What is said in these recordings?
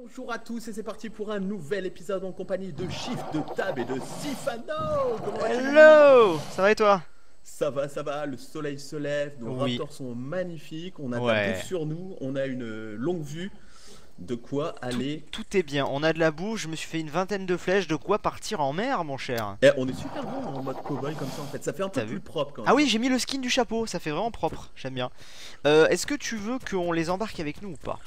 Bonjour à tous et c'est parti pour un nouvel épisode en compagnie de Shift, de Tab et de Sifano. Comment Hello Ça va et toi? Ça va, ça va, le soleil se lève, nos Oui. raptors sont magnifiques, on a de Ouais. la sur nous, on a une longue vue, de quoi aller... Tout est bien, on a de la boue, je me suis fait une vingtaine de flèches, de quoi partir en mer mon cher? Eh, on est super bon en mode cowboy comme ça en fait, ça fait un peu plus propre quand même. Ah oui j'ai mis le skin du chapeau, ça fait vraiment propre, j'aime bien. Euh, Est-ce que tu veux qu'on les embarque avec nous ou pas?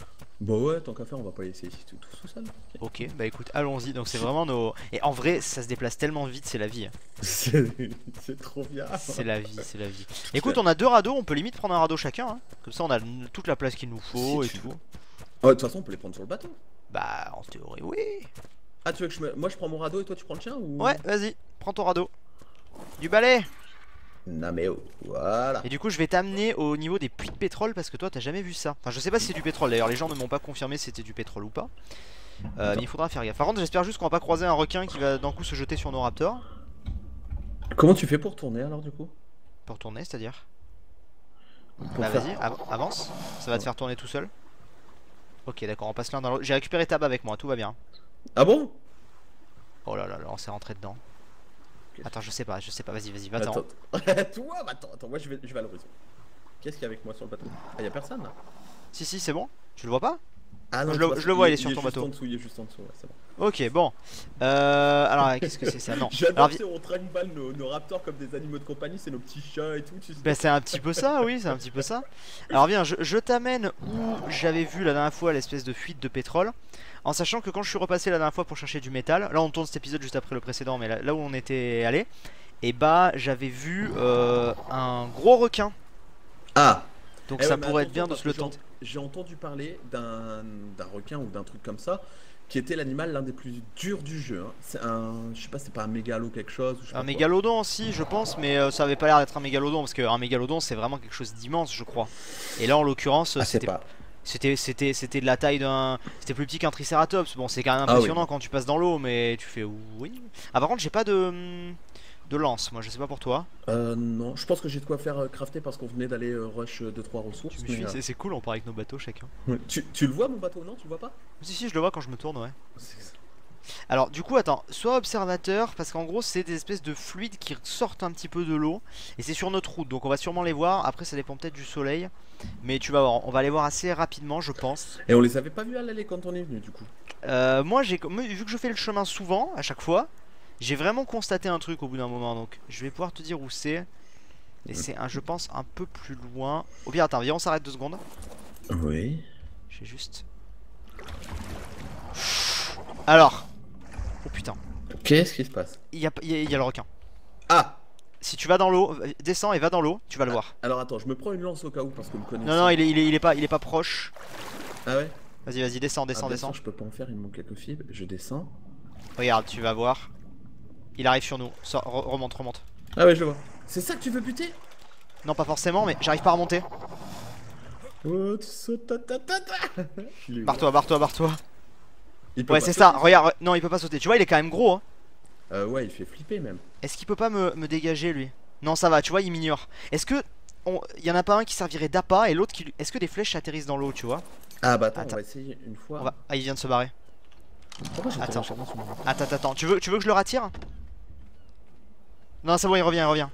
Bah ouais, tant qu'à faire, on va pas laisser ici tout, tout, tout seul. Ok, bah écoute, allons-y, donc c'est vraiment nos... Et en vrai, ça se déplace tellement vite, c'est la vie. C'est trop bien. C'est la vie, c'est la vie. Écoute, on a deux radeaux, on peut limite prendre un radeau chacun hein. Comme ça on a toute la place qu'il nous faut Si et tout. Oh, de toute façon, on peut les prendre sur le bateau. Bah en théorie oui. Ah, tu veux que je me... Moi je prends mon radeau et toi tu prends le tien ou... Ouais, vas-y, prends ton radeau Du balai Non mais voilà. Et du coup je vais t'amener au niveau des puits de pétrole parce que toi t'as jamais vu ça. Enfin je sais pas si c'est du pétrole. D'ailleurs les gens ne m'ont pas confirmé si c'était du pétrole ou pas. Euh, Mais il faudra faire gaffe. Par contre j'espère juste qu'on va pas croiser un requin qui va d'un coup se jeter sur nos raptors. Comment tu fais pour tourner alors du coup? Pour tourner c'est à dire Pour Bah faire- vas-y av- avance. Ça va te faire tourner tout seul. Ok d'accord on passe l'un dans l'autre. J'ai récupéré Tab avec moi tout va bien. Ah bon? Oh là là là on s'est rentré dedans. Attends je sais pas je sais pas vas-y vas-y va-t'en Attends. Toi, bah, attends, attends, moi je vais, je vais à l'horizon. Qu'est-ce qu'il y a avec moi sur le bateau? Ah, y a personne là? Si si c'est bon Tu le vois pas? Ah Je tu le- vois, je le vois, il est sur est ton juste bateau. en dessous, il est juste en dessous, ouais, c'est bon. Ok bon euh, Alors qu'est-ce que c'est ça? Non J'adore, Alors, on trimballe nos, nos raptors comme des animaux de compagnie, c'est nos petits chats et tout. Tu sais. Bah c'est un petit peu ça, oui, c'est un petit peu ça. Alors viens, je, je t'amène où j'avais vu la dernière fois l'espèce de fuite de pétrole, en sachant que quand je suis repassé la dernière fois pour chercher du métal, là on tourne cet épisode juste après le précédent, mais là, là où on était allé, et bah j'avais vu euh, un gros requin. Ah Donc Eh ça pourrait être bien de se le j'ai tenter. ent- J'ai entendu parler d'un requin ou d'un truc comme ça, qui était l'animal l'un des plus durs du jeu. hein. C'est un, je sais pas, c'est pas un mégalo quelque chose. ou je sais Un mégalodon aussi, je pense, mais euh, ça avait pas l'air d'être un mégalodon, parce qu'un mégalodon c'est vraiment quelque chose d'immense, je crois. Et là en l'occurrence, Ah, c'est c'était pas. C'était c'était c'était de la taille d'un c'était plus petit qu'un triceratops. Bon, c'est quand même Ah oui. impressionnant quand tu passes dans l'eau mais tu fais oui. Ah par contre, j'ai pas de de lance, moi je sais pas pour toi. Euh, non, je pense que j'ai de quoi faire euh, crafter parce qu'on venait d'aller euh, rush 2-3 ressources. Tu me mais, suis, euh, c'est c'est cool, on part avec nos bateaux chacun. tu, tu le vois mon bateau, non? Tu le vois pas? Si si, je le vois quand je me tourne, ouais. Alors, du coup, attends, sois observateur parce qu'en gros, c'est des espèces de fluides qui sortent un petit peu de l'eau et c'est sur notre route. Donc on va sûrement les voir. Après ça dépend peut-être du soleil, mais tu vas voir, on va les voir assez rapidement, je pense. Et on les avait pas vus à l'aller quand on est venu du coup. Euh, moi, j'ai vu que je fais le chemin souvent, à chaque fois, j'ai vraiment constaté un truc au bout d'un moment. Donc, je vais pouvoir te dire où c'est. Et c'est, un, je pense, un peu plus loin. Au pire, attends, viens, on s'arrête deux secondes. Oui. Je vais juste. Alors. Qu'est-ce qui se passe il y a, il y a- il y a le requin. Ah Si tu vas dans l'eau, descends et va dans l'eau, tu vas le voir. Alors attends, je me prends une lance au cas où parce que me connaissant. Non, non, il est, il est, il est pas, il est pas proche. Ah ouais Vas-y, vas-y, descends, descends, Ah, descends. Je peux pas en faire, il me manque quelques fibres. Je descends. Regarde, tu vas voir. Il arrive sur nous. Sors, re- remonte, remonte. Ah ouais, je le vois. C'est ça que tu veux buter? Non, pas forcément, mais j'arrive pas à remonter. Oh, Barre-toi, barre-toi, barre-toi. Ouais, c'est ça. Regarde, non, il peut pas sauter. Tu vois, il est quand même gros. Hein. Euh, ouais, il fait flipper même. Est-ce qu'il peut pas me, me dégager lui? Non, ça va. Tu vois, il m'ignore. Est-ce que on... y en a pas un qui servirait d'appât et l'autre qui. lui- Est-ce que des flèches atterrissent dans l'eau, tu vois? Ah bah attends, Attends. on va essayer une fois. On va- Ah, il vient de se barrer. Pourquoi Attends. Attends, attends, attends. Tu veux, tu veux que je le rattire Non, c'est bon, il revient, il revient.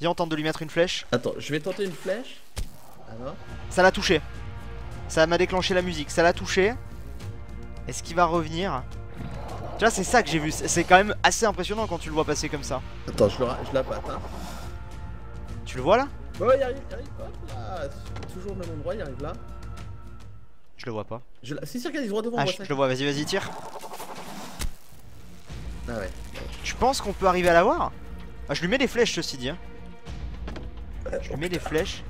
Viens, on tente de lui mettre une flèche. Attends, je vais tenter une flèche. Alors Ça l'a touché. Ça m'a déclenché la musique. Ça l'a touché. Est-ce qu'il va revenir? Tu vois, c'est ça que j'ai vu. C'est quand même assez impressionnant quand tu le vois passer comme ça. Attends, je, le je la patte, hein. Tu le vois là? Ouais, il arrive, il arrive. Hop là. Toujours au même endroit, il arrive là. Je le vois pas. Je la... Si, si, regarde, il est droit devant. Ah, voit je, le vois. Vas-y, vas-y, tire. Ah ouais. Tu penses qu'on peut arriver à l'avoir ah, Je lui mets des flèches, ceci dit. hein. Je lui mets des flèches.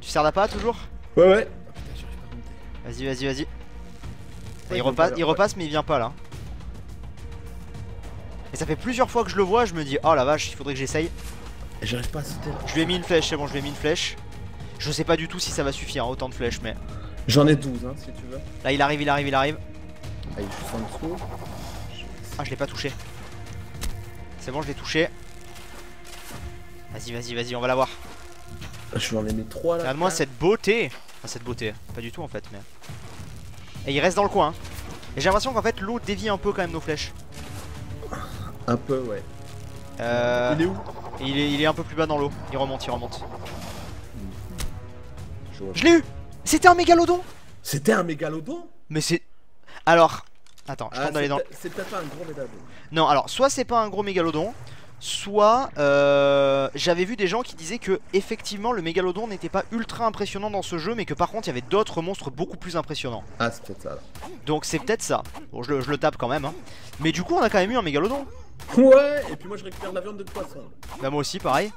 Tu sers d'appât toujours? Ouais, ouais. Oh, putain, pas à. Vas-y, vas-y, vas-y. Ouais, il, repasse, pas, il repasse, mais il vient pas là. Ça fait plusieurs fois que je le vois, je me dis, oh la vache, il faudrait que j'essaye. J'arrive pas à sauter. Je lui ai mis une flèche, c'est bon, je lui ai mis une flèche. Je sais pas du tout si ça va suffire, autant de flèches, mais J'en ai 12, hein, si tu veux. là il arrive, il arrive, il arrive. Ah, il est juste en dessous. Ah, je l'ai pas touché. C'est bon, je l'ai touché. Vas-y, vas-y, vas-y, on va l'avoir. Je vais en aimer 3 là. Regarde-moi cette beauté. Enfin, cette beauté. Pas du tout en fait, mais. Et il reste dans le coin. hein. Et j'ai l'impression qu'en fait l'eau dévie un peu quand même nos flèches. Un peu, ouais. Euh, Il est où il, est, il est un peu plus bas dans l'eau. Il remonte, il remonte. Je l'ai eu C'était un mégalodon C'était un mégalodon? Mais c'est... Alors... Attends, je Ah, tente d'aller dans... C'est peut-être pas un gros mégalodon. Non, alors, soit c'est pas un gros mégalodon, soit euh, j'avais vu des gens qui disaient que effectivement le mégalodon n'était pas ultra impressionnant dans ce jeu, mais que par contre il y avait d'autres monstres beaucoup plus impressionnants. Ah, c'est peut-être ça là. Donc c'est peut-être ça. Bon, je le, je le tape quand même. hein. Mais du coup, on a quand même eu un mégalodon. Ouais, et puis moi je récupère de la viande de poisson. Bah, moi aussi, pareil.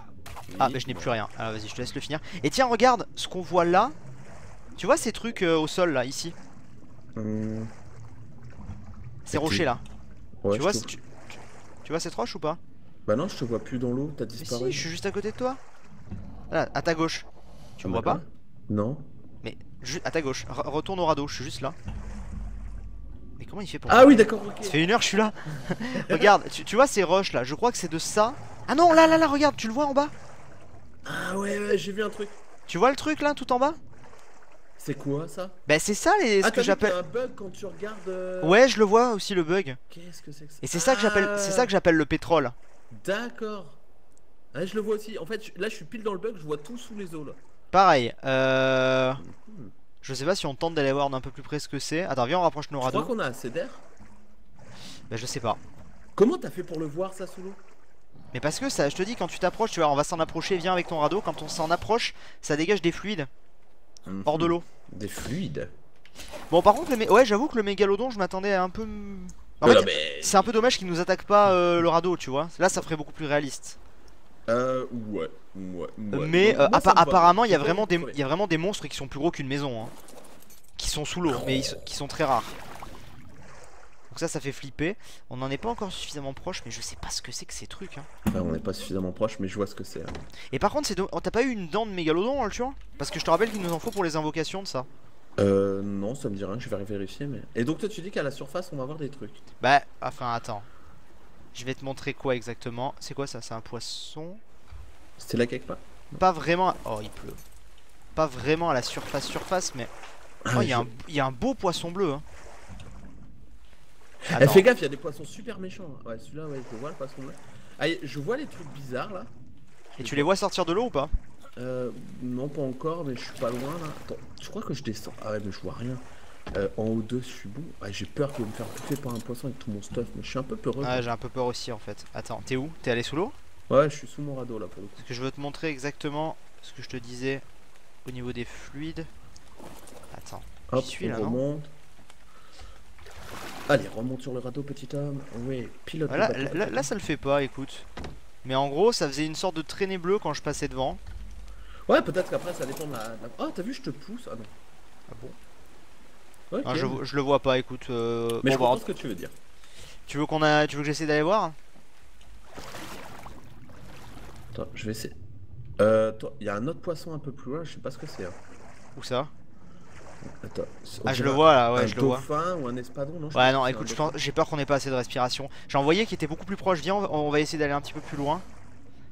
Ah, mais je n'ai plus rien. Alors vas-y, je te laisse le finir. Et tiens, regarde ce qu'on voit là. Tu vois ces trucs euh, au sol là, ici? Hum, Ces rochers là. ouais, tu, vois, tu, tu- tu vois cette roche ou pas? Bah non, je te vois plus dans l'eau, t'as Mais disparu. si, je suis juste à côté de toi. Là, à ta gauche. Tu Ah, me vois pas Non. Mais ju- à ta gauche, Re- retourne au radeau, je suis juste là. Mais comment il fait pour Ah oui, d'accord, ok. Ça fait une heure je suis là. regarde, tu, tu vois ces roches là, je crois que c'est de ça. Ah non, là là là, regarde, tu le vois en bas? Ah ouais, ouais, j'ai vu un truc. Tu vois le truc là tout en bas? C'est quoi ça? Bah c'est ça les, ce Ah, que j'appelle. un bug quand tu regardes. euh, Ouais, je le vois aussi le bug. Qu'est-ce que c'est que ça? Et c'est ça que j'appelle, c'est ça que j'appelle le pétrole. D'accord. Ouais, je le vois aussi. En fait, là, je suis pile dans le bug, je vois tout sous les eaux là. Pareil. Euh... Je sais pas si on tente d'aller voir d'un peu plus près ce que c'est. Attends, viens, on rapproche nos Je crois radeaux. qu'on a assez d'air? Bah je sais pas. Comment t'as fait pour le voir ça sous l'eau? Mais parce que ça, je te dis, quand tu t'approches, tu vois, on va s'en approcher, viens avec ton radeau. Quand on s'en approche, ça dégage des fluides hors de l'eau. Des fluides? Bon, par contre, mé- ouais, j'avoue que le mégalodon, je m'attendais à un peu. En fait, mais. c'est un peu dommage qu'il nous attaque pas euh, le radeau, tu vois. Là, ça ferait beaucoup plus réaliste. Euh, ouais. Ouais. ouais. mais euh, appa- apparemment, il y a vraiment des, de crever. il y a vraiment des monstres qui sont plus gros qu'une maison, hein. qui sont sous l'eau, mais ils qui sont très rares. Donc ça, ça fait flipper. On n'en est pas encore suffisamment proche, mais je sais pas ce que c'est que ces trucs. hein. Ouais, on n'est pas suffisamment proche, mais je vois ce que c'est. hein. Et par contre, oh, t'as pas eu une dent de mégalodon en le tuant Parce que je te rappelle qu'il nous en faut pour les invocations de ça. Euh, non, ça me dit rien, je vais vérifier. Mais... Et donc, toi, tu dis qu'à la surface, on va voir des trucs. Bah, enfin, attends. Je vais te montrer quoi exactement? C'est quoi ça? C'est un poisson? C'était là quelque part Pas vraiment. Oh, il pleut. Pas vraiment à la surface, surface, mais. Ah, Oh, il y, a un- il y a un beau poisson bleu. Hein. Eh, fais gaffe, il y a des poissons super méchants. hein. Ouais, celui-là, ouais, je vois le poisson là. Ah, je vois les trucs bizarres là. Et tu les vois sortir de l'eau ou pas? Euh, non, pas encore, mais je suis pas loin là. Attends, je crois que je descends. Ah ouais, mais je vois rien. Euh, en haut d'eux, je suis bon. Ouais, j'ai peur de me faire bouffer par un poisson avec tout mon stuff, mais je suis un peu peureux. Ouais, j'ai un peu peur aussi en fait. Attends, t'es où? T'es allé sous l'eau? Ouais, je suis sous mon radeau là pour le coup. Parce que je veux te montrer exactement ce que je te disais au niveau des fluides. Attends. Hop, suis, on là, non? remonte. Allez, remonte sur le radeau, petit homme. Oui, pilote. Là, là, ça le fait pas, écoute. Mais en gros, ça faisait une sorte de traînée bleue quand je passais devant. Ouais, peut-être qu'après ça dépend de la. la- Oh, t'as vu, je te pousse. Ah non. Ah bon. Ah, je, je le vois pas, écoute. euh, Mais bon, je bah, comprends ce que tu veux dire. tu veux qu'on a, tu veux que j'essaie d'aller voir? Attends, je vais essayer. Euh, toi, il y a un autre poisson un peu plus loin, je sais pas ce que c'est. hein. Où ça? Attends. Ah, je le vois là, ouais, un je le vois. dauphin ou un espadon, non je Ouais, non, écoute, j'ai peur qu'on ait pas assez de respiration. J'en voyais qui était beaucoup plus proche. Viens, on va, on va essayer d'aller un petit peu plus loin.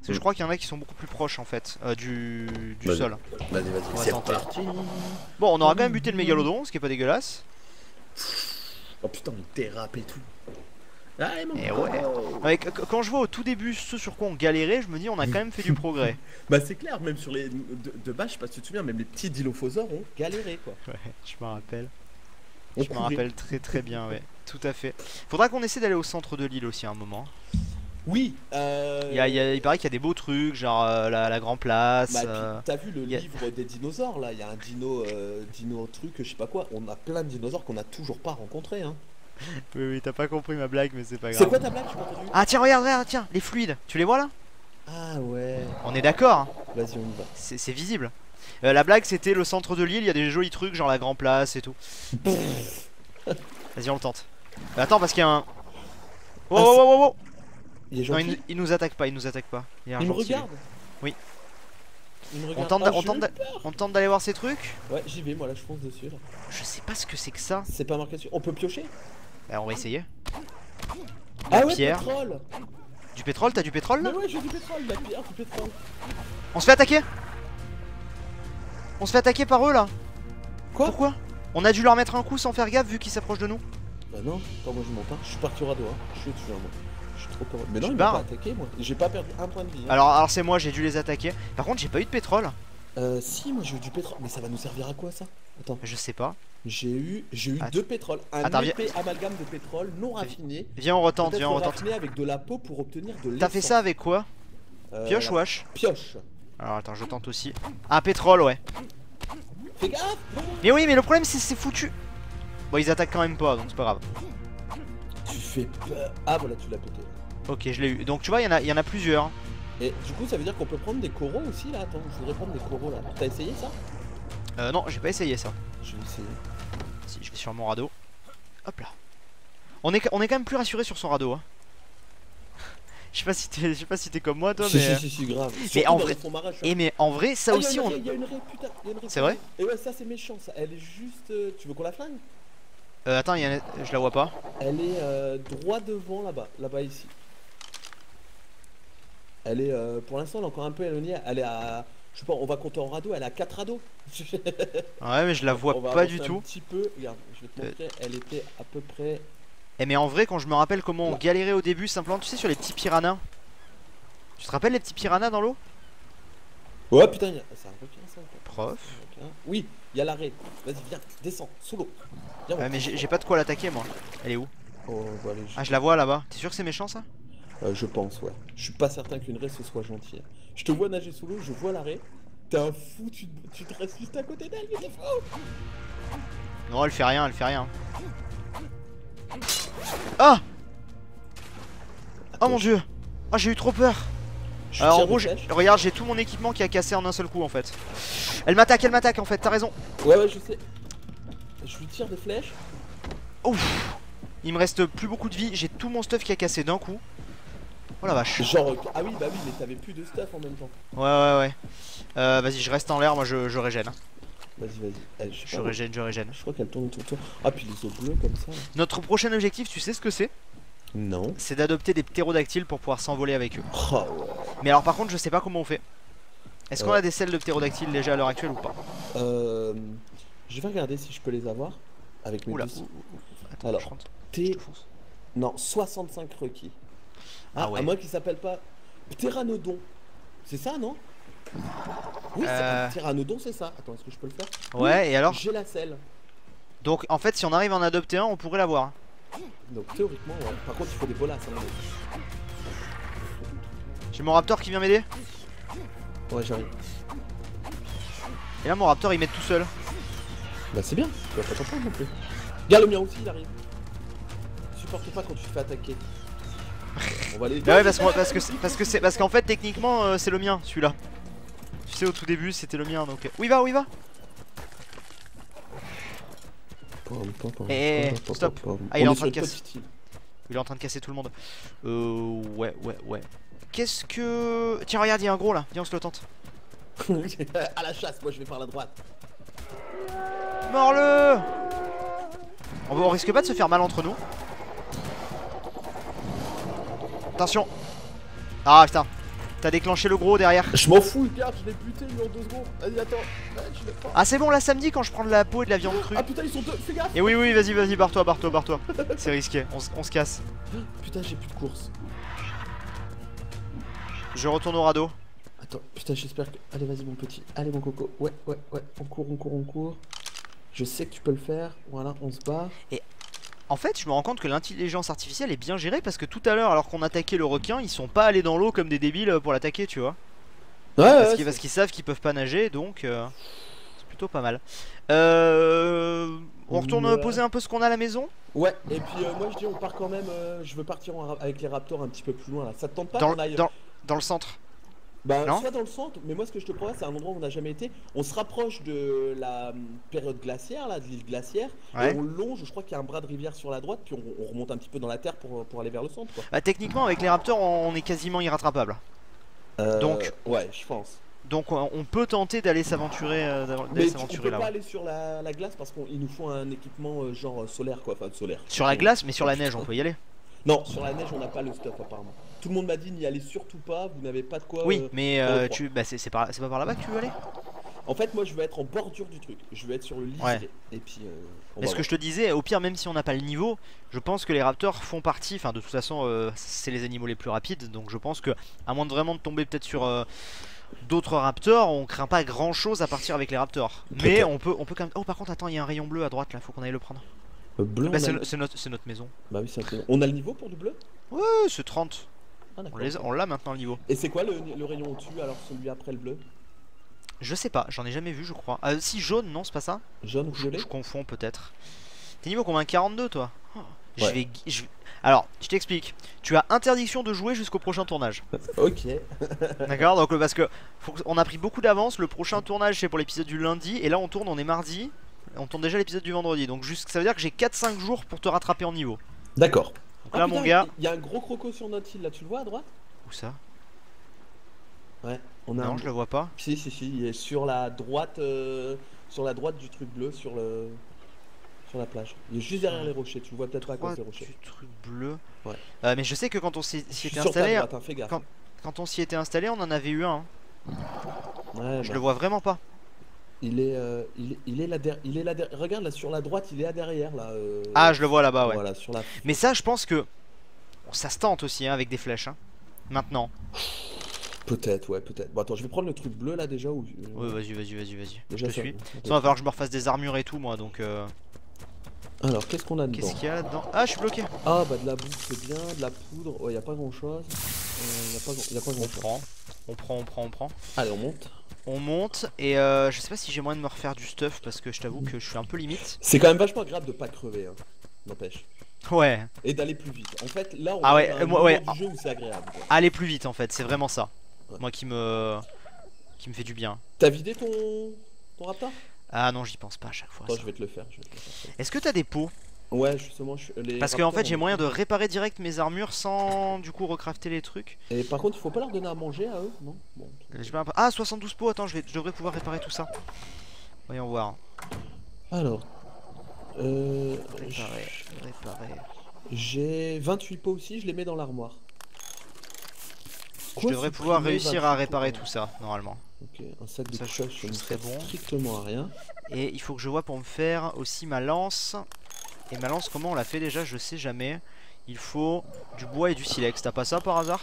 Parce que je crois qu'il y en a qui sont beaucoup plus proches en fait euh, du, du Vas-y. sol. Vas-y, On vas-y, va c'est reparti. Bon, on aura quand même buté le mégalodon, ce qui est pas dégueulasse. Oh putain, il dérape et tout. Ah, manque Eh ouais. Ouais, qu- qu- quand je vois au tout début ce sur quoi on galérait, je me dis on a quand même fait du progrès. Bah, c'est clair, même sur les. De, de base, je sais pas si tu te souviens, même les petits dilophosaures ont galéré quoi. Ouais, je me rappelle. On Je me courait. rappelle très très bien, ouais. Tout à fait. Faudra qu'on essaie d'aller au centre de l'île aussi à un moment. Oui, euh. Il, y a- il y a- il paraît qu'il y a des beaux trucs, genre euh, la, la Grand Place. Bah, euh, t'as vu le a- livre des dinosaures là Il y a un dino, euh, dino truc, je sais pas quoi. On a plein de dinosaures qu'on a toujours pas rencontrés. Hein. Oui, oui, t'as pas compris ma blague, mais c'est pas C'est quoi ta blague Ah, tiens, regarde, regarde, tiens, les fluides. Tu les vois là? Ah ouais. On est d'accord, hein. Vas-y, on y va. c'est visible. Euh, la blague, c'était le centre de l'île, il y a des jolis trucs, genre la Grand Place et tout. Vas-y, on le tente. Euh, attends, parce qu'il y a un. Oh, Ah, oh, oh, oh, oh. Il est Non, il, nous- il nous attaque pas, il nous attaque pas. Il, me regarde Oui. Il me On regarde. tente, Ah, on tente on tente d'aller voir ces trucs Ouais, j'y vais, moi là, je fonce dessus là. Je sais pas ce que c'est que ça. C'est pas marqué dessus. On peut piocher? Bah, on va essayer. Ah ouais, pierre. pétrole Du pétrole, t'as du pétrole Mais là ouais, j'ai du pétrole, la pierre, du pétrole. On se fait attaquer? On se fait attaquer par eux là Quoi? Pourquoi? On a dû leur mettre un coup sans faire gaffe vu qu'ils s'approchent de nous. Bah non, attends, moi je monte. Hein. Je suis parti au radeau. Hein. Je suis hein, moi. Je suis trop heureux. Mais non, Tu il m'a pars pas attaqué, moi. J'ai pas perdu un point de vie. hein. Alors, alors c'est moi, j'ai dû les attaquer. Par contre, j'ai pas eu de pétrole. Euh, si, moi j'ai eu du pétrole. Mais ça va nous servir à quoi ça? Attends, Je sais pas. j'ai eu, j'ai eu Attends. deux pétroles. Un Attends, viens- épais amalgame de pétrole non raffiné. Viens, on retente, viens, on retente. avec de la peau pour obtenir de T'as fait ça avec quoi? Euh, Pioche ou hache? Pioche. Alors attends, je tente aussi. Ah, pétrole, ouais. Fais gaffe Mais oui, mais le problème c'est que c'est foutu. Bon, ils attaquent quand même pas, donc c'est pas grave. Tu fais peur. Ah voilà, tu l'as pété. Ok, je l'ai eu. Donc tu vois, il y, en a- y en a plusieurs. Et du coup, ça veut dire qu'on peut prendre des coraux aussi là? Attends, je voudrais prendre des coraux là. T'as essayé ça? Euh, non, j'ai pas essayé ça. Je vais essayer. Si, je vais sur mon radeau. Hop là. On est, on est quand même plus rassuré sur son radeau. Hein. Je sais pas si t'es, je sais pas si t'es comme moi toi, si, mais. si, si, si, grave. Mais en vrai- suis- Et mais en vrai, ça Ah, aussi, on. C'est vrai Et ouais, ça c'est méchant ça. Elle est juste. euh, Tu veux qu'on la flingue? Euh, attends, y a- je la vois pas. Elle est euh, droit devant là-bas, là-bas ici. Elle est, euh, pour l'instant, elle est encore un peu éloignée. Elle est à, je sais pas, on va compter en radeau. Elle est à 4 radeaux. Ouais, mais je la vois On va pas du Un tout. petit peu. Regarde, je vais te Euh. Elle était à peu près. Et mais en vrai, quand je me rappelle comment on galérait au début, simplement, tu sais, sur les petits piranhas. Tu te rappelles les petits piranhas dans l'eau? Ouais, putain, y a- c'est un requin ça. Prof. Oui, il y a l'arrêt. Vas-y, viens, descends, sous l'eau. Ouais, mais j'ai pas de quoi l'attaquer moi. Elle est où? Oh, bah. Ah, je la vois là-bas. T'es sûr que c'est méchant ça? Euh, je pense, ouais. Je suis pas certain qu'une raie ce soit gentil. Je te vois nager sous l'eau, je vois l'arrêt. T'es un fou, tu, te- tu te restes juste à côté d'elle, mais t'es fou Non, elle fait rien, elle fait rien. Ah Oh mon dieu Oh, j'ai eu trop peur Je Alors, en gros, regarde, j'ai tout mon équipement qui a cassé en un seul coup en fait. Elle m'attaque, elle m'attaque en fait, t'as raison. Ouais, ouais, je sais. Je lui tire des flèches. Ouf Il me reste plus beaucoup de vie, j'ai tout mon stuff qui a cassé d'un coup. Oh la vache. Genre, ah oui, bah oui, mais t'avais plus de stuff en même temps. Ouais, ouais, ouais. Euh, Vas-y, je reste en l'air, moi je, je régène. hein. Vas-y, vas-y. Allez, je Je régène, je régène. Je crois qu'elle tourne autour de toi. Ah, puis les os bleus comme ça. là. Notre prochain objectif, tu sais ce que c'est? Non. C'est d'adopter des ptérodactyles pour pouvoir s'envoler avec eux. Oh, ouais. Mais alors par contre, je sais pas comment on fait. Est-ce qu'on a des selles de ptérodactyles déjà à l'heure actuelle ou pas? Euh, je vais regarder si je peux les avoir. Avec mes Oula. Attends, Alors, je. T. Non, 65 requis. Ah Ah, ouais. à moins qu'il s'appelle pas Pteranodon. C'est ça, non? Oui, Euh. c'est Pteranodon, c'est ça. Attends, est-ce que je peux le faire? Ouais, et alors? J'ai la selle. Donc en fait, si on arrive à en adopter un, on pourrait l'avoir. Donc théoriquement, ouais. Par contre, il faut des bolasses. hein. J'ai mon raptor qui vient m'aider? Ouais, j'arrive. Et là, mon raptor il m'aide tout seul. Bah, c'est bien. Tu vas pas t'en prendre non plus. Regarde, le mien aussi, il arrive. Supporte pas quand tu te fais attaquer. On va les Bah ouais, parce, que- parce que c'est- parce que c'est parce qu'en fait, techniquement, euh, c'est le mien, celui-là. Tu sais, au tout début, c'était le mien, donc. euh, Où il va Où il va? Eh, stop. Ah, il est en train de casser. Il est en train de casser tout le monde. Euh, ouais, ouais, ouais. Qu'est-ce que. Tiens, regarde, il y a un gros là. Viens, on se le tente. à la chasse, moi je vais par la droite. Mors-le on, on risque pas de se faire mal entre nous. Attention. Ah putain. T'as déclenché le gros derrière. Je m'en fous, regarde, je l'ai buté lui en deux secondes. Attends. Ah c'est bon là samedi quand je prends de la peau et de la viande crue. Ah putain, ils sont deux, fais gaffe. Et oui oui vas-y vas-y barre-toi barre-toi barre-toi. C'est risqué, on, se casse. Putain, j'ai plus de course. Je retourne au radeau. Attends, putain, j'espère que. Allez, vas-y, mon petit. Allez, mon coco. Ouais, ouais, ouais. On court, on court, on court. Je sais que tu peux le faire. Voilà, on se bat. En fait je me rends compte que l'intelligence artificielle est bien gérée parce que tout à l'heure alors qu'on attaquait le requin ils sont pas allés dans l'eau comme des débiles pour l'attaquer tu vois. Ouais, Parce qu'ils savent qu'ils peuvent pas nager donc euh, c'est plutôt pas mal. Euh, on retourne Ouais. poser un peu ce qu'on a à la maison? Ouais, et puis euh, moi je dis, on part quand même. je veux partir en avec les raptors un petit peu plus loin là. Ça te tente pas dans, qu'on aille dans, dans le centre. Bah, Non soit dans le centre, mais moi ce que je te propose, c'est un endroit où on n'a jamais été. On se rapproche de la hum, période glaciaire, là, de l'île glaciaire, Ouais. et on longe. Je crois qu'il y a un bras de rivière sur la droite, puis on, on remonte un petit peu dans la terre pour, pour aller vers le centre. Quoi. Bah, techniquement avec les raptors on est quasiment irrattrapable. Euh, Donc- ouais, je pense. Donc on peut tenter d'aller s'aventurer euh, d'aller Mais tu- on peut là. pas aller sur la, la glace parce qu'il nous faut un équipement euh, genre solaire, quoi. Enfin, solaire. Sur la glace mais sur la neige on peut y aller. Non, sur la neige, on n'a pas le stuff apparemment. Tout le monde m'a dit n'y allez surtout pas. Vous n'avez pas de quoi. Oui euh, mais euh, tu bah c'est c'est pas par là-bas que tu veux aller? En fait, moi, je veux être en bordure du truc. Je veux être sur le livré. Ouais. Et puis. euh, Mais ce que je te disais, au pire, même si on n'a pas le niveau, je pense que les raptors font partie. Enfin, de toute façon, euh, c'est les animaux les plus rapides. Donc je pense que, à moins de vraiment de tomber peut-être sur euh, d'autres raptors, on craint pas grand chose à partir avec les raptors. Mais on peut, on peut quand même. Oh, par contre, attends, il y a un rayon bleu à droite là, faut qu'on aille le prendre. bleu, Bah, c'est a... no- c'est notre, notre maison. Bah oui, c'est un peu- on a le niveau pour du bleu? Ouais, c'est 30. Ah, On d'accord. les a- on l'a maintenant le niveau. Et c'est quoi le, le rayon au-dessus alors celui après le bleu? Je sais pas, j'en ai jamais vu, je crois. Ah, si, jaune, non, c'est pas ça? Jaune ou je, violet? je confonds peut-être. T'es niveau combien? 42 toi? Oh, Je vais. je- Alors, je t'explique. Tu as interdiction de jouer jusqu'au prochain tournage. Ok. D'accord Donc, parce que faut que- on a pris beaucoup d'avance. Le prochain tournage, c'est pour l'épisode du lundi. Et là, on tourne, on est mardi. On tourne déjà l'épisode du vendredi. Donc, juste, ça veut dire que j'ai 4-5 jours pour te rattraper en niveau. D'accord. Ah, là, putain, mon gars. Il y a un gros croco sur notre île là, tu le vois à droite? Où ça? Ouais. On a Non, un... je le vois pas. Si, si, si, il est sur la droite, euh, sur la droite du truc bleu, sur le, sur la plage. Il est juste derrière les rochers. Tu le vois peut-être pas cause des rochers. du truc bleu. Ouais. Euh, mais je sais que quand on s'y était installé, droite, hein, quand- quand on s'y était installé, on en avait eu un. Ouais, Je bah, le vois vraiment pas. Il est, euh, il est, il est là derrière. Il est là derrière. Regarde là sur la droite, il est là derrière là. euh, Ah, je le vois là-bas, ouais. Voilà, sur la. Mais ça, je pense que ça se tente aussi hein, avec des flèches. hein. Maintenant. Peut-être, ouais, peut-être. Bon, attends, je vais prendre le truc bleu là déjà. Ou... Ouais, vas-y, vas-y, vas-y, vas-y. Je te ça- suis. Sinon, il va falloir que je me refasse des armures et tout, moi. Donc, euh, Alors, qu'est-ce qu'on a dedans? Qu'est-ce qu'il y a là-dedans? Ah, je suis bloqué. Ah, bah de la boue, c'est bien, de la poudre. Ouais, y a pas grand chose. y a pas, y a pas grand On prend, on prend, on prend, on prend. Allez, on monte. On monte et euh, je sais pas si j'ai moyen de me refaire du stuff parce que je t'avoue que je suis un peu limite. C'est quand même vachement agréable de pas crever, hein. N'empêche. Ouais, Et d'aller plus vite. En fait, là, on Ah ouais, un euh, ouais. du jeu où c'est agréable. quoi. aller plus vite en fait, c'est vraiment ça. Ouais. Moi qui me qui me fait du bien. T'as vidé ton, ton raptor? Ah non, j'y pense pas à chaque fois. Attends, je vais te le faire. je vais te le faire. Est-ce que t'as des pots? Ouais, justement, je... les Parce qu'en raptors, fait, j'ai moyen de réparer direct mes armures sans du coup recrafter les trucs. Et par contre, il faut pas leur donner à manger à eux, non? Bon. Un- Ah, 72 pots, attends, je, vais... je devrais pouvoir réparer tout ça. Voyons voir. Alors. Euh, Réparer, réparer. J'ai 28 pots aussi, je les mets dans l'armoire. Je devrais pouvoir réussir à 28 réparer tout ça, normalement. Ok, un sac de Ça, je- je sert bon. strictement à rien. Et il faut que je vois pour me faire aussi ma lance. Et ma lance, comment on l'a fait déjà Je sais jamais. Il faut du bois et du silex. T'as pas ça par hasard?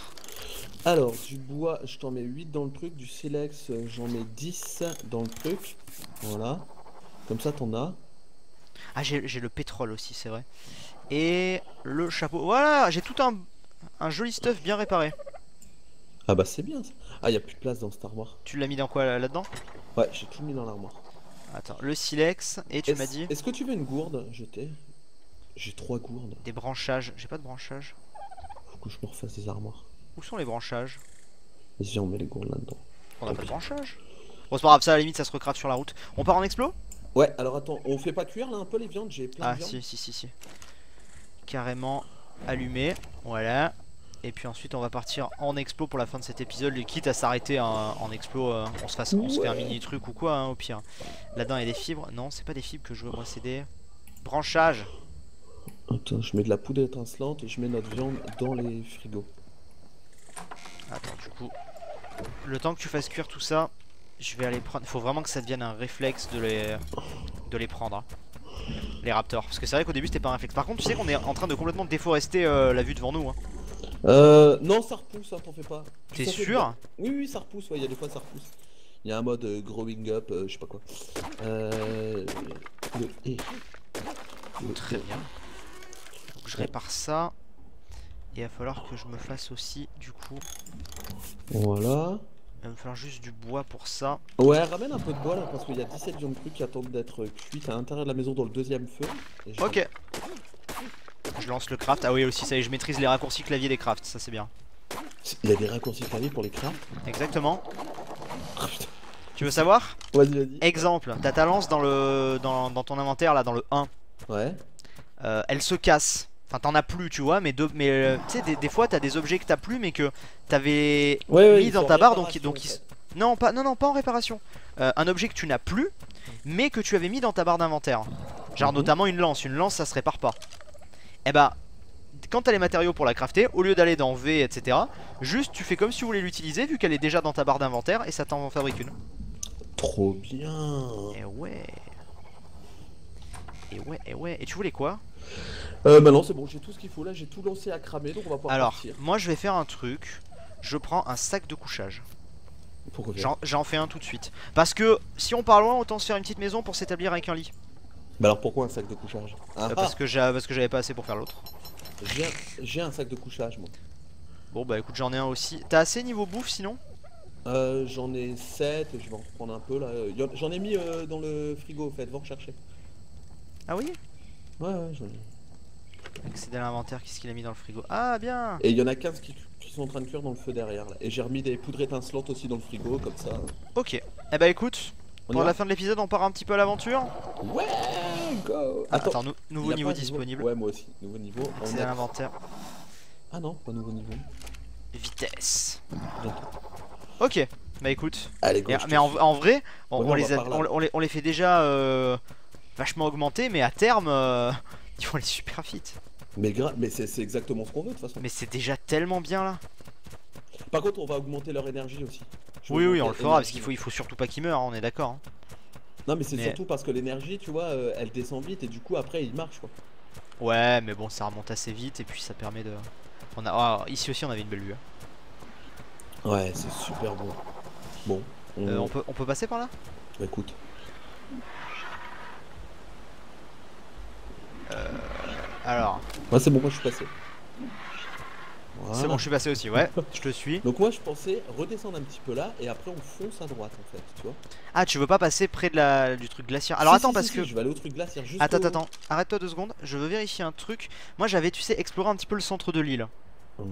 Alors, du bois, je t'en mets 8 dans le truc. Du silex, j'en mets 10 dans le truc. Voilà. Comme ça, t'en as. Ah, j'ai j'ai le pétrole aussi, c'est vrai. Et le chapeau. Voilà, j'ai tout un, un joli stuff bien réparé. Ah bah c'est bien ça. Ah, il a plus de place dans cette armoire. Tu l'as mis dans quoi là- là-dedans? Ouais, j'ai tout mis dans l'armoire. Attends, le silex. Et tu m'as dit Est-ce que tu veux une gourde? Jetée J'ai trois gourdes. des branchages. J'ai pas de branchages. Faut que je me refasse des armoires. Où sont les branchages Vas-y, on met les gourdes là-dedans. On a pas de pis. branchages. Bon, c'est pas grave, ça à la limite, ça se recrate sur la route. On part en explo? Ouais, alors attends, on fait pas cuire là un peu les viandes? J'ai plein Ah, de viande. si, si, si, si. Carrément allumé. Voilà. Et puis ensuite, on va partir en explo pour la fin de cet épisode. Quitte à s'arrêter en, en explo, euh, on, se fasse, on se fait un mini truc ou quoi, hein, au pire. Là-dedans, il y a des fibres. Non, c'est pas des fibres que je veux, moi, c'est des branchages. Attends, je mets de la poudre étincelante et je mets notre viande dans les frigos. Attends, du coup, le temps que tu fasses cuire tout ça, je vais aller prendre. Il faut vraiment que ça devienne un réflexe de les, de les prendre. hein. Les raptors. Parce que c'est vrai qu'au début, c'était pas un réflexe. Par contre, tu sais qu'on est en train de complètement déforester euh, la vue devant nous. hein. Euh, non, ça repousse, hein, t'en fais pas. T'es fait sûr? Oui, oui, ça repousse, ouais, il y a des fois ça repousse. Il y a un mode euh, growing up, euh, je sais pas quoi. Euh, le Très bien. Je répare ça. Et il va falloir que je me fasse aussi, du coup, Voilà. il va me falloir juste du bois pour ça. Ouais, ramène un peu de bois là, parce qu'il y a 17 viandes crues qui attendent d'être cuites à l'intérieur de la maison dans le deuxième feu. Ok. Je lance le craft. Ah oui, aussi, ça y est, je maîtrise les raccourcis clavier des crafts. Ça, c'est bien. Il y a des raccourcis clavier pour les crafts. Exactement. Ah. Tu veux savoir? Vas-y, vas-y. Exemple, t'as ta lance dans, le, dans, dans ton inventaire, là, dans le 1. Ouais. Euh, elle se casse. Enfin, t'en as plus, tu vois, mais, de- mais euh, tu sais, des, des fois, t'as des objets que t'as plus, mais que t'avais Ouais, mis dans ta barre, donc, donc ils-. Non, pas, non, non, pas en réparation. Euh, un objet que tu n'as plus, mais que tu avais mis dans ta barre d'inventaire. Genre Mhm. notamment une lance. Une lance, ça se répare pas. Et bah, quand t'as les matériaux pour la crafter, au lieu d'aller dans V, etc., juste tu fais comme si tu voulais l'utiliser, vu qu'elle est déjà dans ta barre d'inventaire, et ça t'en fabrique une. Trop bien. Et ouais. Et ouais, et ouais. Et tu voulais quoi? Euh, bah non, c'est bon, j'ai tout ce qu'il faut là, j'ai tout lancé à cramer, donc on va pouvoir Alors, partir. moi je vais faire un truc. Je prends un sac de couchage. Pourquoi J'en fais un tout de suite. Parce que si on part loin, autant se faire une petite maison pour s'établir avec un lit. Bah alors pourquoi un sac de couchage? Ah, Euh, parce que j'avais pas assez pour faire l'autre. j'ai un, sac de couchage moi. Bon bah écoute, j'en ai un aussi. T'as assez niveau bouffe sinon? Euh, j'en ai 7, je vais en reprendre un peu là. Euh, J'en ai mis euh, dans le frigo au fait, va rechercher. Ah oui? Ouais, ouais, j'en ai. Accéder à l'inventaire, qu'est-ce qu'il a mis dans le frigo? Ah bien Et il y en a 15 qui, qui sont en train de cuire dans le feu derrière là. Et j'ai remis des poudres étincelantes aussi dans le frigo, comme ça. Ok. Eh bah écoute, On pour la fin de l'épisode, on part un petit peu à l'aventure. Ouais, go Ah, Attends, Attends, nou- il nouveau niveau disponible. Ouais, moi aussi, nouveau niveau. On Accéder à l'inventaire. Ah non, pas nouveau niveau. Vitesse. Ok. Bah écoute. Allez, go, Et- mais en, vrai, on, Ouais, on on les va a- par là. on, on les, on les fait déjà euh, vachement augmenter, mais à terme, euh, ils vont aller super vite. Mais, mais c'est exactement ce qu'on veut de toute façon. Mais c'est déjà tellement bien là. Par contre, on va augmenter leur énergie aussi. Je Oui, oui, on le fera parce qu'il faut, il faut surtout pas qu'ils meurent, on est d'accord. hein. Non, mais c'est mais- surtout parce que l'énergie, tu vois, euh, elle descend vite et du coup, après, il marche quoi. Ouais, mais bon, ça remonte assez vite et puis ça permet de. On a, ah, ici aussi, on avait une belle vue. hein. Ouais, c'est super beau. Bon, on... Euh, on, peut, on peut passer par là? Bah, écoute. Alors, Ouais, c'est bon, moi je suis passé. Voilà. c'est bon, je suis passé aussi, ouais, je te suis. Donc moi je pensais redescendre un petit peu là et après on fonce à droite en fait, tu vois. Ah, tu veux pas passer près de la, du truc glaciaire Alors Si, attends, si, parce si, que. je vais aller au truc glaciaire juste Attends, au- attends, attends, arrête-toi deux secondes, je veux vérifier un truc. Moi j'avais, tu sais, exploré un petit peu le centre de l'île. Ouais.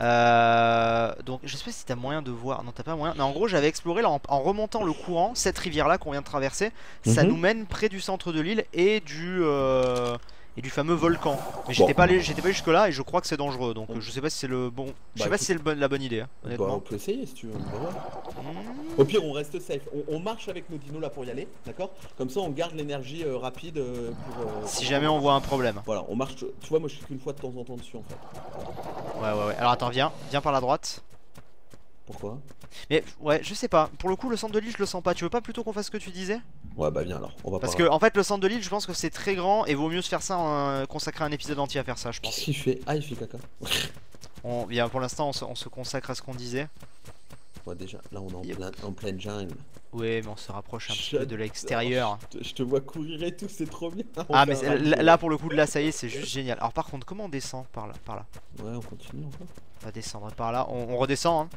Euh, donc je sais pas si t'as moyen de voir, non t'as pas moyen, mais en gros j'avais exploré là en, en remontant le courant, cette rivière là qu'on vient de traverser, ça Mhm. nous mène près du centre de l'île et du euh, et du fameux volcan. Mais Bon. j'étais pas allé, j'étais pas jusque là et je crois que c'est dangereux, donc je sais pas si c'est le bon, je sais Bah, pas si c'est le bon- la bonne idée, hein, Bah, honnêtement. on peut essayer si tu veux. Hmm. Au pire on reste safe. On, on marche avec nos dinos là pour y aller, d'accord? Comme ça on garde l'énergie euh, rapide euh, pour... euh, Si pour- jamais on voit un problème. Voilà, on marche... Tu vois moi je suis qu'une fois de temps en temps dessus en fait. Ouais ouais ouais. Alors attends, viens, viens par la droite. Pourquoi? Mais ouais, je sais pas. Pour le coup, le centre de l'île, je le sens pas. Tu veux pas plutôt qu'on fasse ce que tu disais? Ouais bah viens alors, on va Parce par que en fait, le centre de l'île, je pense que c'est très grand et vaut mieux se faire ça, en- consacrer un épisode entier à faire ça, je pense. Qu'est-ce qu'il fait Ah il fait caca. On, bien, pour l'instant, on se, on se consacre à ce qu'on disait. Ouais déjà, là on est en, Yep. plein, en pleine jungle. Ouais, mais on se rapproche un petit peu de l'extérieur. Je te- Je te vois courir et tout, c'est trop bien. On Ah, mais là, pour le coup, de là, ça y est, c'est juste génial. Alors, par contre, comment on descend par là, par là? Ouais on continue encore. On va descendre par là. On, on redescend, hein.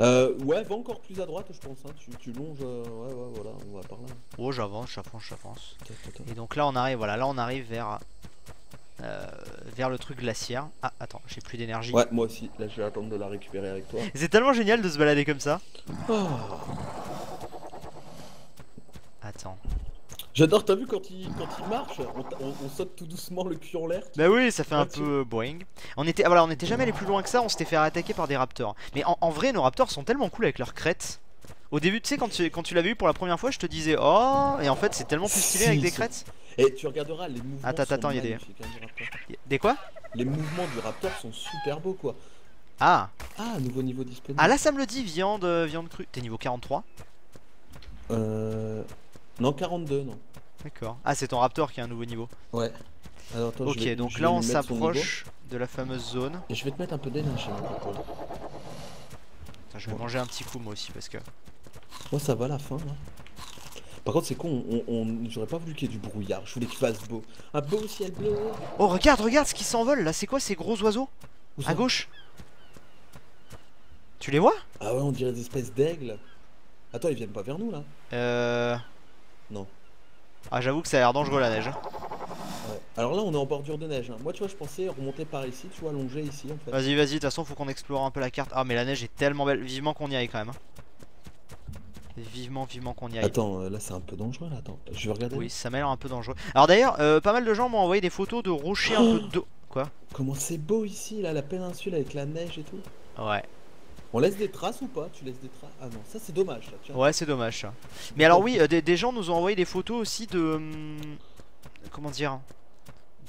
Euh, ouais, va encore plus à droite, je pense. Hein. Tu, tu longes. euh, ouais, ouais, voilà, on va par là. Oh, j'avance, j'avance, j'avance. Et donc là, on arrive, voilà, là, on arrive vers. euh, vers le truc glaciaire. Ah, attends, j'ai plus d'énergie. Ouais, moi aussi. Là, je vais attendre de la récupérer avec toi. C'est tellement génial de se balader comme ça. Oh. Attends. J'adore, t'as vu quand il, quand il marche on, t- on- on saute tout doucement le cul en l'air. Bah oui, ça fait un peu boing. On était, ah, voilà, on était jamais allé plus loin que ça. On s'était fait attaquer par des raptors. Mais en, en vrai, nos raptors sont tellement cool avec leurs crêtes. Au début, tu sais, quand tu, quand tu l'avais eu pour la première fois, je te disais oh, et en fait, c'est tellement plus stylé avec des crêtes. Et tu regarderas, les mouvements. Attends, attends, il y a des- hein, Des quoi? Les mouvements du raptor sont super beaux, quoi. Ah, Ah, nouveau niveau disponible. ah là, ça me le dit, viande, euh, viande crue. T'es niveau 43 Euh. Non, 42, non. D'accord. Ah, c'est ton raptor qui a un nouveau niveau. Ouais. Alors, attends, je Ok, vais- donc là, on s'approche de la fameuse zone. Et je vais te mettre un peu copain. Attends, je vais manger un petit coup moi aussi parce que. Moi, ça va la fin, là. Par contre, c'est con, on, on- j'aurais pas voulu qu'il y ait du brouillard. Je voulais qu'il fasse beau. Un beau ciel bleu. Oh, regarde, regarde ce qui s'envole là. C'est quoi ces gros oiseaux Où À gauche? Tu les vois? Ah ouais, on dirait des espèces d'aigles. Attends, ils viennent pas vers nous là Euh. Non. Ah, j'avoue que ça a l'air dangereux la neige. hein. Ouais. Alors là, on est en bordure de neige. hein. Moi, tu vois, je pensais remonter par ici, tu vois, longer ici en fait. Vas-y, vas-y, de toute façon, faut qu'on explore un peu la carte. Ah, mais la neige est tellement belle. Vivement qu'on y aille quand même. hein. Vivement, vivement qu'on y aille. Attends, euh, là, c'est un peu dangereux là. Attends, je vais regarder. Oui, ça m'a l'air un peu dangereux. Alors d'ailleurs, euh, pas mal de gens m'ont envoyé des photos de rochers un peu d'eau. Quoi? Comment c'est beau ici, là, la péninsule avec la neige et tout. Ouais. On laisse des traces ou pas? Tu laisses des traces? Ah non, ça c'est dommage. Ça. Ouais, c'est dommage ça. Mais alors oui, euh, des, des gens nous ont envoyé des photos aussi de... hum, Comment dire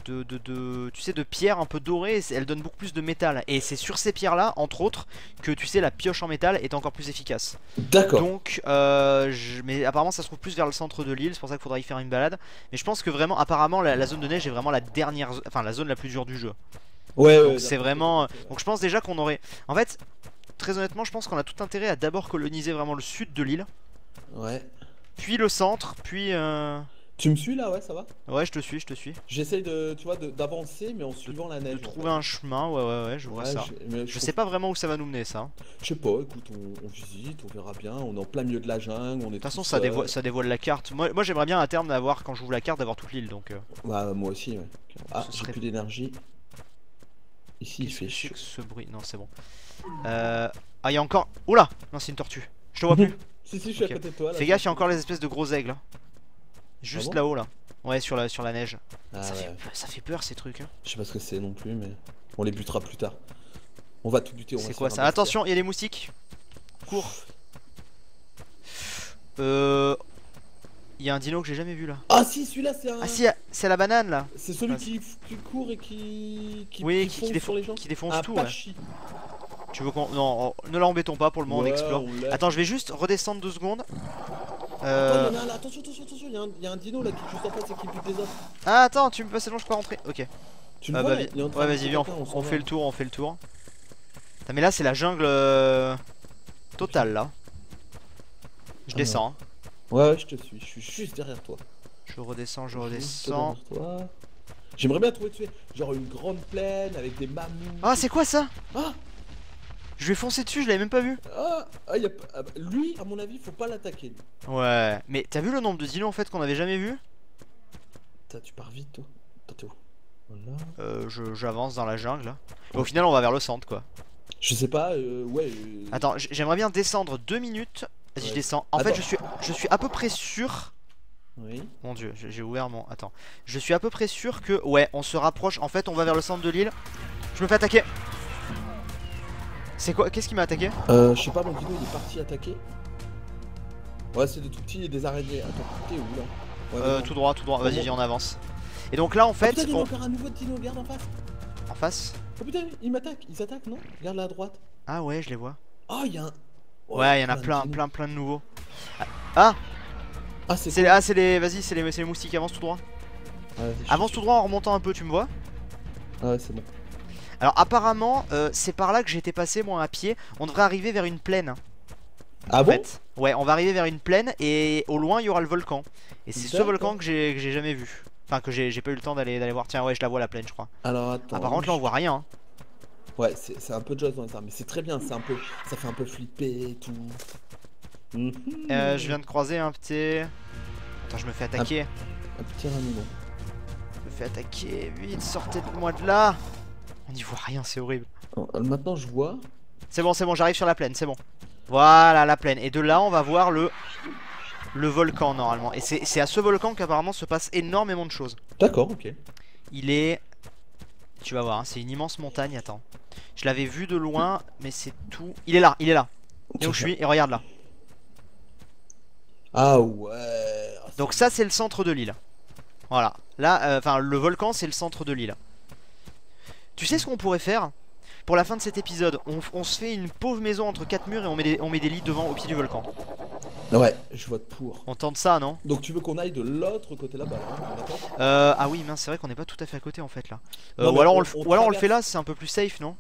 de, de, de- tu sais, de pierres un peu dorées. Elles donnent beaucoup plus de métal. Et c'est sur ces pierres-là, entre autres, que tu sais, la pioche en métal est encore plus efficace. D'accord. Donc, euh, je- mais apparemment, ça se trouve plus vers le centre de l'île. C'est pour ça qu'il faudra y faire une balade. Mais je pense que vraiment, apparemment, la, la zone de neige est vraiment la dernière, enfin, la zone la plus dure du jeu. Ouais, ouais. C'est vraiment. Ouais. Donc, je pense déjà qu'on aurait. En fait, très honnêtement, je pense qu'on a tout intérêt à d'abord coloniser vraiment le sud de l'île, Ouais. puis le centre, puis. euh, Tu me suis là, ouais, ça va? Ouais, je te suis, je te suis. J'essaye de, tu vois, d'avancer, mais en suivant la neige. De en trouver fait. un chemin, ouais, ouais, ouais, je vois Ouais, ça. je- sais pas vraiment où ça va nous mener ça. hein. Je sais pas, écoute, on, on visite, on verra bien. On est en plein milieu de la jungle, on est De toute façon, ça dévoile, ça dévoile la carte. Moi, moi j'aimerais bien à terme d'avoir, quand j'ouvre la carte, d'avoir toute l'île. Donc, euh, Ouais, moi aussi, ouais. Ah, j'ai serait- plus d'énergie. Ici, il fait que ce bruit? Non, c'est bon. Euh... Ah, il y a encore. Oula Non, c'est une tortue. Je te vois plus. Si, si, je suis à côté de toi. Là, Fais gaffe, il y a encore les espèces de gros aigles. hein. Juste bon là-haut, là. Ouais, sur la, sur la neige. Ah, ça, ouais. fait, peur- ça fait peur ces trucs. hein. Je sais pas ce que c'est non plus, mais on les butera plus tard. On va tout buter. C'est quoi ça? Attention, il y a des moustiques. Cours. Euh. Il y a un dino que j'ai jamais vu là. Ah si, celui-là, c'est un. Ah si, c'est la banane là. C'est celui qui, qui court et qui. qui Oui, qui qui, les gens. qui défonce tout. ouais. Tu veux qu'on. Non, oh, ne l'embêtons pas pour le moment, on explore. on. Attends, je vais juste redescendre deux secondes. Attends, Euh... il y en a un là. Attention, attention, attention. Il y, a un- y a un dino là qui est juste en face et qui bute les autres. Ah, attends, tu me passes long, je peux pas rentrer. Ok. Tu Ah, vois bah, là vi- Il est en train Ouais, vas-y, tuer viens, on, fait le tour, on fait le tour. Putain, mais là, c'est la jungle euh, totale là. Je Ah, descends. hein. Ouais, ouais, je te suis. Je suis juste derrière toi. Je redescends, je redescends. J'aimerais bien trouver tu sais, genre une grande plaine avec des mammouths. Ah, c'est quoi ça? Ah Je vais foncer dessus, je l'avais même pas vu. Ah, ah, y a ah, bah, lui, à mon avis, faut pas l'attaquer. lui. Ouais, mais t'as vu le nombre de dinos en fait qu'on avait jamais vu? Putain, tu pars vite, toi. T'es où? Voilà. euh, je- J'avance dans la jungle là. Et au final, on va vers le centre quoi. Je sais pas, euh, ouais. euh, Attends, j'aimerais bien descendre deux minutes. Vas-y, je descends. En fait, je suis, je suis à peu près sûr. Oui. Mon dieu, j'ai ouvert mon. Attends. Je suis à peu près sûr que. Ouais, on se rapproche. En fait, on va vers le centre de l'île. Je me fais attaquer. C'est quoi Qu'est-ce qui m'a attaqué Euh, je sais pas, mon dino il est parti attaquer. Ouais, c'est des tout petits et des araignées. Attends, t'es où là Ouais, Euh, tout droit, tout droit. Vas-y, viens, on avance. Et donc là, en Ah, fait, putain, il y a on- encore un nouveau dino, regarde en face. en face. Oh putain, ils m'attaquent, ils attaquent, non Regarde là à droite. Ah ouais, je les vois. Oh, il y a un. Oh, Ouais, il y en a plein, plein, plein de nouveaux. Ah, Ah, c'est c'est ah, c'est les. Vas-y, c'est les, les moustiques. Avance tout droit. Ouais, je Avance tout droit en remontant un peu, tu me vois Ah, ouais, c'est bon. Alors apparemment, euh, c'est par là que j'étais passé moi à pied. On devrait arriver vers une plaine. Ah en bon fait. Ouais, on va arriver vers une plaine et au loin il y aura le volcan. Et c'est ce volcan que j'ai jamais vu. Enfin que j'ai pas eu le temps d'aller d'aller voir. Tiens ouais, je la vois la plaine, je crois. Alors attends. Par contre là on voit rien. hein. Ouais, c'est un peu Jaws dans les armes, mais c'est très bien, c'est un peu. Ça fait un peu flipper et tout. Mhm. Euh, je viens de croiser un petit. Attends, je me fais attaquer. Un petit ramillon. Je me fais attaquer. Vite, sortez de moi de là. On n'y voit rien, c'est horrible. Oh, Maintenant, je vois. C'est bon, c'est bon, j'arrive sur la plaine, c'est bon. Voilà la plaine. Et de là, on va voir le le volcan normalement. Et c'est à ce volcan qu'apparemment se passe énormément de choses. D'accord, ok. Il est. Tu vas voir, hein, c'est une immense montagne. Attends. Je l'avais vu de loin, mais c'est tout. Il est là, il est là. Et où je suis Et regarde là. Ah ouais. Donc ça, c'est le centre de l'île. Voilà. Là, euh, enfin, le volcan, c'est le centre de l'île. Tu sais ce qu'on pourrait faire Pour la fin de cet épisode, on, on se fait une pauvre maison entre quatre murs et on met des, on met des lits devant au pied du volcan. Ouais, je vote pour. On tente ça, non Donc tu veux qu'on aille de l'autre côté là-bas, là, hein, euh, Ah oui, mince, c'est vrai qu'on n'est pas tout à fait à côté en fait là. Euh, Non, ou, alors on, ou alors on le fait là, c'est un peu plus safe, non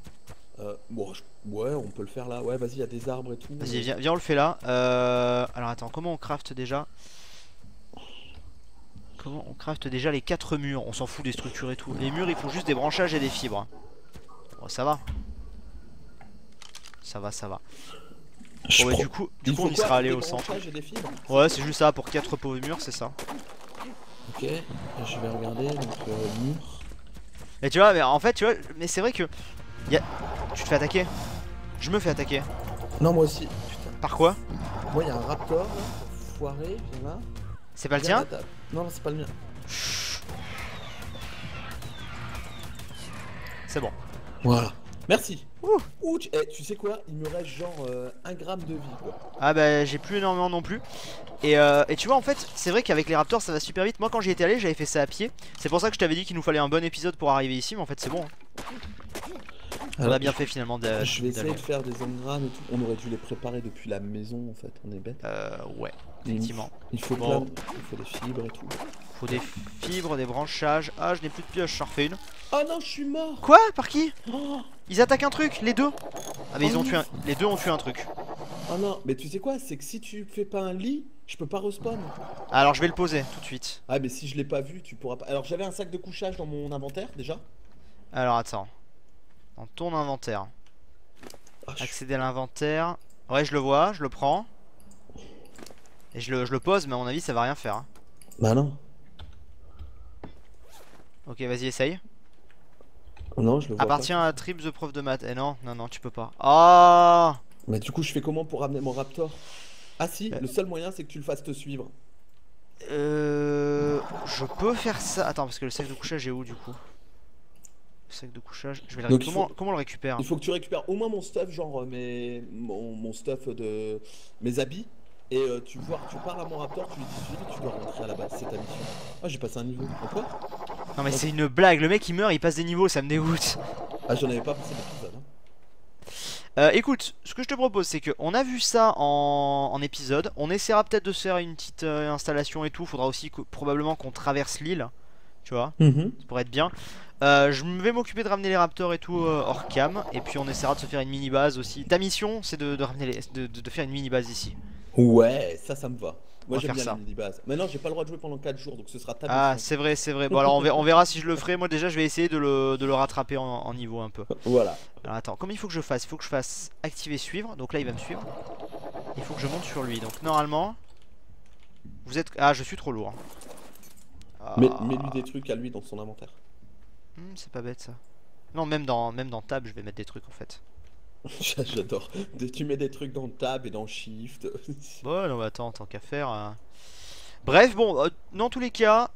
euh, Bon, je- ouais, on peut le faire là. Ouais, vas-y, il y a des arbres et tout. Vas-y, viens, viens, on le fait là. Euh, alors attends, comment on craft déjà On craft déjà les quatre murs On s'en fout des structures et tout. Les murs, ils font juste des branchages et des fibres. Bon, ça va. Ça va, ça va. Je Bon, ouais, prends- du coup, du coup on y sera allé au centre. des fibres Ouais, c'est juste ça pour quatre pauvres murs, c'est ça. Ok, je vais regarder. Donc, euh, mur. Et tu vois, mais en fait, tu vois, mais c'est vrai que. y a... Tu te fais attaquer Je me fais attaquer. Non, moi aussi. Putain. Par quoi? Moi, il y a un raptor. Foiré, viens là. C'est pas le tien? Non, non, c'est pas le mien. C'est bon. Voilà. Merci. Ouh. Ouh, tu, eh, tu sais quoi? Il me reste genre euh, un gramme de vie quoi. Ah bah j'ai plus énormément non plus. Et, euh, et tu vois en fait c'est vrai qu'avec les raptors ça va super vite Moi quand j'y étais allé j'avais fait ça à pied C'est pour ça que je t'avais dit qu'il nous fallait un bon épisode pour arriver ici Mais en fait c'est bon hein. On a bien fait finalement de, Je vais essayer de faire des engrammes et tout. On aurait dû les préparer depuis la maison en fait, on est bête. Euh, ouais, effectivement. Il faut Bon. plein, il faut des fibres et tout. Faut des fibres, des branchages. Ah, je n'ai plus de pioche, j'en refais une. Oh non, je suis mort Quoi Par qui Oh, Ils attaquent un truc, les deux Ah, mais ils ont non. tué un... Les deux ont tué un truc. oh non, mais tu sais quoi C'est que si tu fais pas un lit, je peux pas respawn. Alors, je vais le poser tout de suite. Ah mais si je l'ai pas vu, tu pourras pas. Alors j'avais un sac de couchage dans mon inventaire déjà. Alors, attends. Dans ton inventaire. Ah, je- Accéder à l'inventaire. Ouais, je le vois, je le prends. Et je le, je le pose, mais à mon avis, ça va rien faire. hein. Bah non. Ok, vas-y, essaye. Non, je le vois Appartient à Trip the Prof de maths. Eh non, non, non, tu peux pas. Ah. Mais du coup, je fais comment pour ramener mon raptor? Ah si, Euh. le seul moyen c'est que tu le fasses te suivre. Euh. Je peux faire ça. Attends, parce que le sac de couchage est où du coup? Le sac de couchage. Je vais le Donc, récu- il comment, faut- comment on le récupère? Il faut que tu récupères au moins mon stuff, genre euh, mes... mon, mon stuff de mes habits. Et euh, tu vois, tu parles à mon raptor, tu lui dis suivi, tu dois rentrer à la base, c'est ta mission. Ah, j'ai passé un niveau. En quoi Non, mais c'est une blague. Le mec il meurt, il passe des niveaux, ça me dégoûte. Ah, j'en avais pas passé l'épisode. Hein. Euh, écoute, ce que je te propose, c'est que on a vu ça en, en épisode. On essaiera peut-être de se faire une petite euh, installation et tout. Faudra aussi que- probablement qu'on traverse l'île. Tu vois, ça pourrait être bien. Euh, je vais m'occuper de ramener les raptors et tout euh, hors cam. Et puis on essaiera de se faire une mini base aussi. Ta mission, c'est de, de ramener les- de, de- de faire une mini base ici. Ouais, ça, ça me va. Moi, j'aime bien ça. mini-base. Maintenant, j'ai pas le droit de jouer pendant 4 jours, donc ce sera ta Ah, c'est vrai, c'est vrai. Bon, alors on verra, on verra si je le ferai. Moi, déjà, je vais essayer de le, de le rattraper en, en niveau un peu. Voilà. Alors attends, comment il faut que je fasse Il faut que je fasse activer suivre. Donc là, il va me suivre. Il faut que je monte sur lui. Donc normalement, vous êtes. Ah, je suis trop lourd. Ah. Mais mets-lui des trucs à lui dans son inventaire. Hmm, c'est pas bête ça. Non, même dans, même dans tab, je vais mettre des trucs en fait. J'adore. Tu mets des trucs dans tab et dans shift. Ouais, non, mais attends, tant qu'à faire. euh. Bref, bon, euh, dans tous les cas,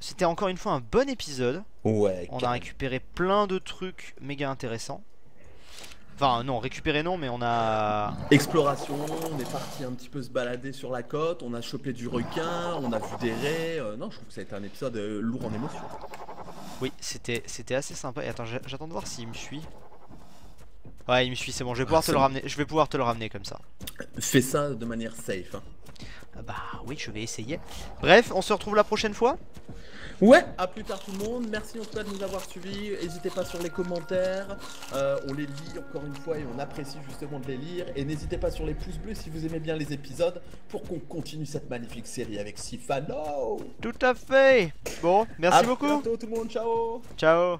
c'était encore une fois un bon épisode. ouais. On a récupéré plein de trucs méga intéressants. Enfin, non, récupéré non, mais on a. Exploration, on est parti un petit peu se balader sur la côte, on a chopé du requin, on a vu des raies. euh, non, je trouve que ça a été un épisode euh, lourd en émotions. Oui, c'était c'était assez sympa. Et attends, j'a- j'attends de voir s'il me suit. Ouais, il me suit, c'est bon. Je vais pouvoir Ah, te c'est le bon. ramener. Je vais pouvoir te le ramener comme ça. Fais ça de manière safe. hein. Ah Bah oui, je vais essayer. Bref, on se retrouve la prochaine fois. Ouais, à plus tard tout le monde. Merci en tout cas de nous avoir suivis. N'hésitez pas sur les commentaires. Euh, on les lit encore une fois et on apprécie justement de les lire. Et n'hésitez pas sur les pouces bleus si vous aimez bien les épisodes pour qu'on continue cette magnifique série avec Sifano. Tout à fait. Bon, merci À beaucoup. bientôt tout le monde, ciao Ciao.